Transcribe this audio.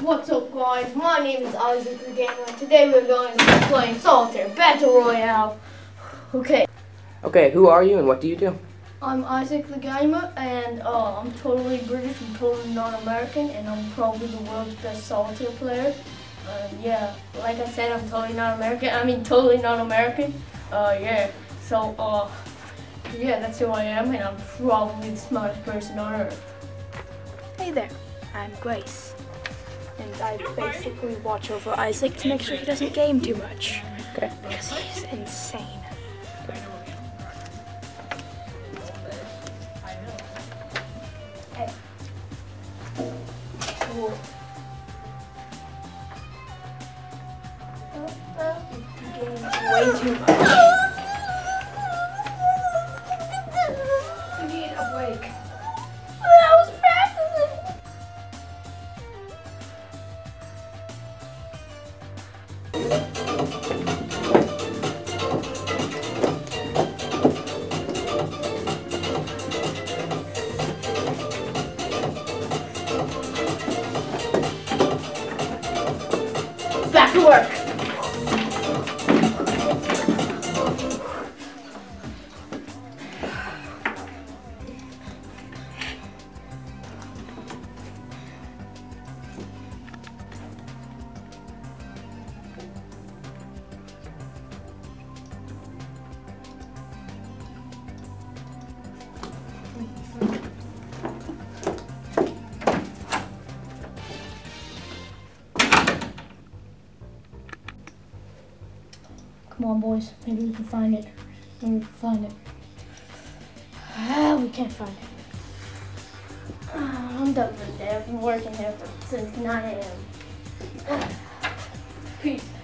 What's up guys, my name is Isaac the Gamer and today we're going to be playing Solitaire Battle Royale. Okay, Okay, who are you and what do you do? I'm Isaac the Gamer and uh, I'm totally British, I'm totally non-American and I'm probably the world's best Solitaire player. And yeah, like I said, I'm totally not American, I mean totally not American. Uh, yeah, so uh, yeah, that's who I am and I'm probably the smartest person on earth. Hey there, I'm Grace. And I basically watch over Isaac to make sure he doesn't game too much. Okay. Because he's insane. Cool. Way too much. You need a break. Back to work. Come on, boys. Maybe we can find it. Maybe we can find it. Ah, we can't find it. Ah, I'm done for the day. I've been working here for, since 9 a.m. Peace.